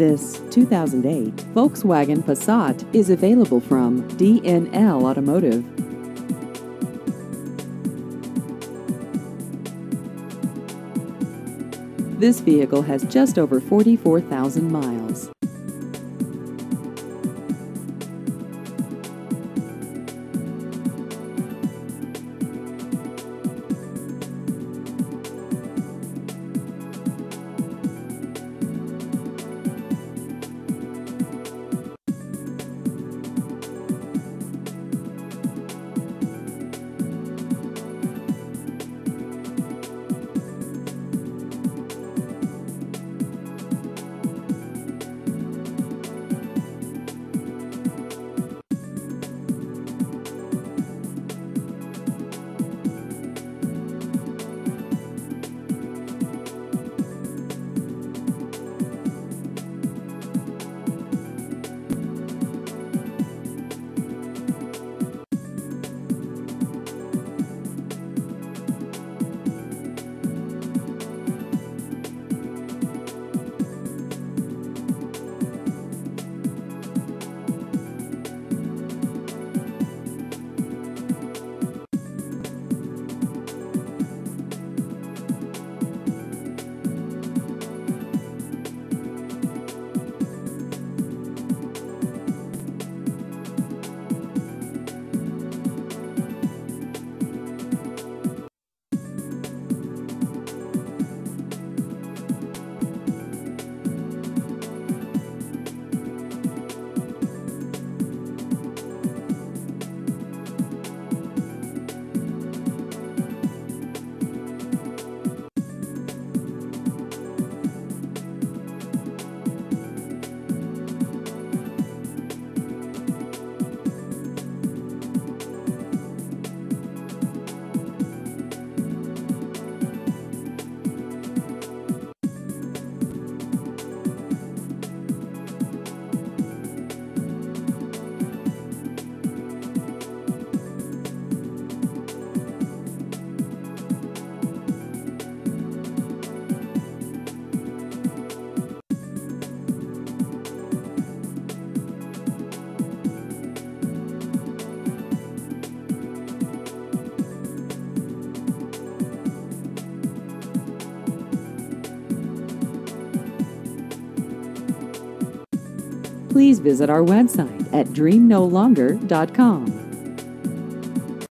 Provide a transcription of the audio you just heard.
This 2008 Volkswagen Passat is available from DNL Automotive. This vehicle has just over 44,000 miles. Please visit our website at dreamnolonger.com.